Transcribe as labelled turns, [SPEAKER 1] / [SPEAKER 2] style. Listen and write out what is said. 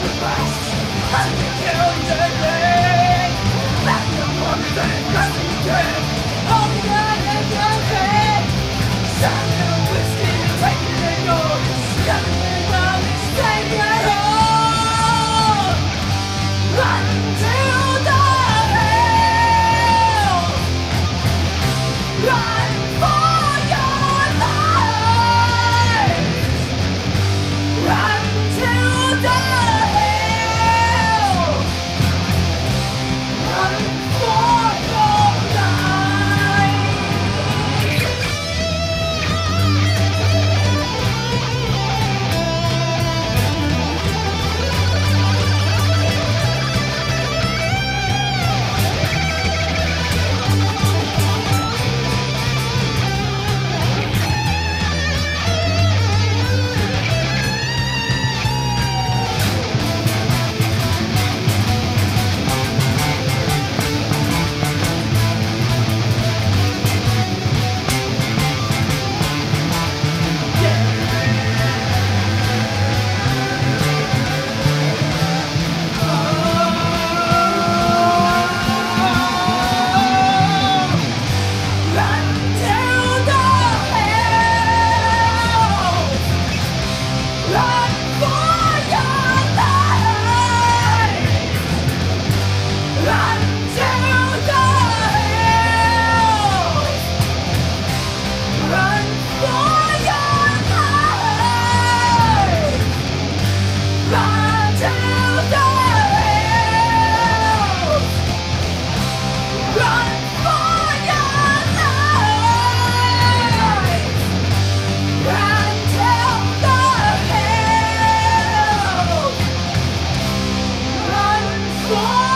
[SPEAKER 1] Let me kill you, Let we kill Oh!